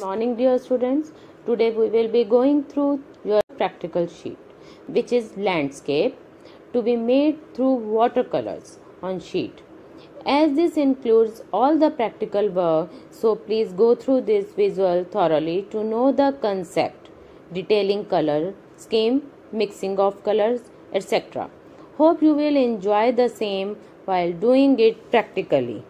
morning dear students. Today we will be going through your practical sheet which is landscape to be made through watercolors on sheet. As this includes all the practical work so please go through this visual thoroughly to know the concept detailing color scheme mixing of colors etc hope you will enjoy the same while doing it practically.